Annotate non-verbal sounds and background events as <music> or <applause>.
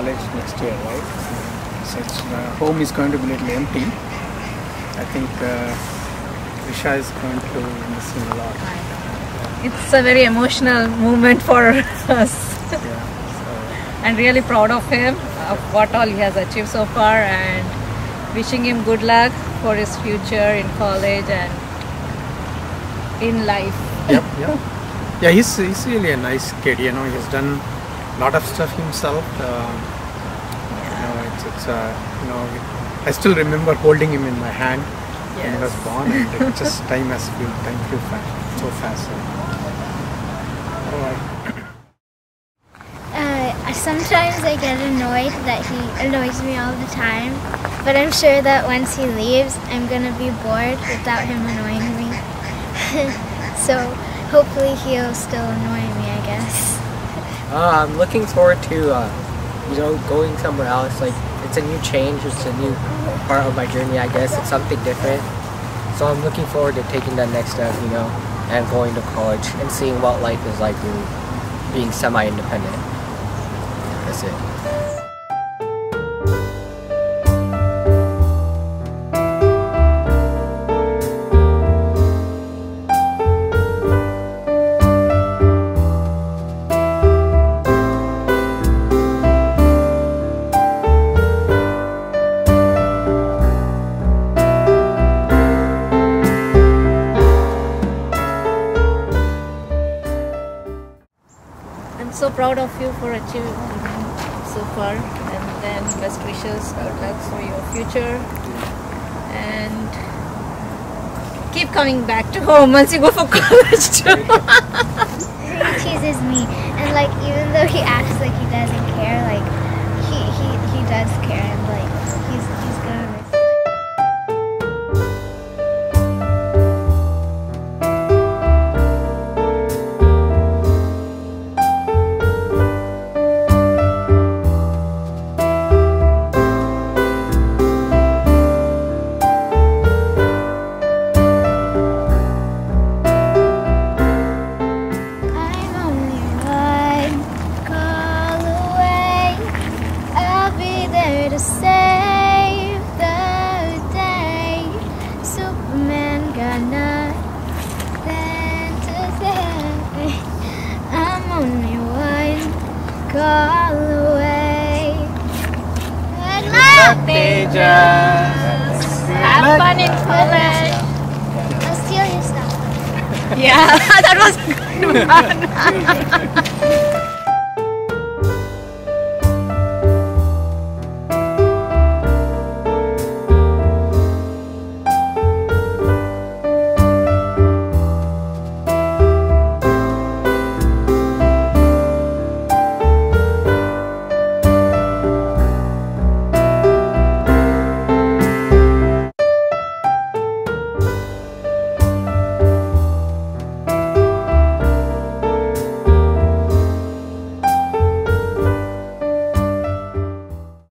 college next year, right? So it's, uh, home is going to be a little empty. I think uh, Risha is going to miss him a lot. It's a very emotional moment for <laughs> us Yeah. So, and really proud of him of what all he has achieved so far and wishing him good luck for his future in college and in life. yep, yep. Yeah, he's, he's really a nice kid. You know, he's done a lot of stuff himself. Um, you know, it's, it's uh, you know, I still remember holding him in my hand when he was born, and it just <laughs> time has flew, time flew fast, so fast. So. All right. Uh, sometimes I get annoyed that he annoys me all the time, but I'm sure that once he leaves, I'm gonna be bored without him annoying me. <laughs> so hopefully he'll still annoy me, I guess. Uh, I'm looking forward to, uh, you know, going somewhere else. Like, it's a new change. It's a new part of my journey, I guess. It's something different. So I'm looking forward to taking that next step, you know, and going to college and seeing what life is like being semi-independent. That's it. So proud of you for achieving so far and then best wishes, good luck for your future and keep coming back to home once you go for <laughs> college too. He teases me, and like even though he acts like he doesn't care, like to save the day. Superman got nothing to say. I'm only one call away. Good luck, Have fun in college. I'll steal your stuff. Yeah, <laughs> that was good one. <laughs>